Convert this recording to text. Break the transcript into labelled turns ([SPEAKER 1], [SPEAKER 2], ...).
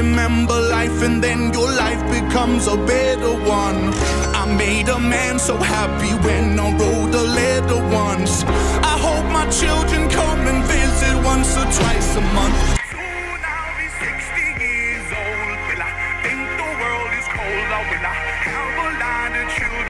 [SPEAKER 1] remember life and then your life becomes a better one. I made a man so happy when I wrote a letter once. I hope my children come and visit once or twice a month.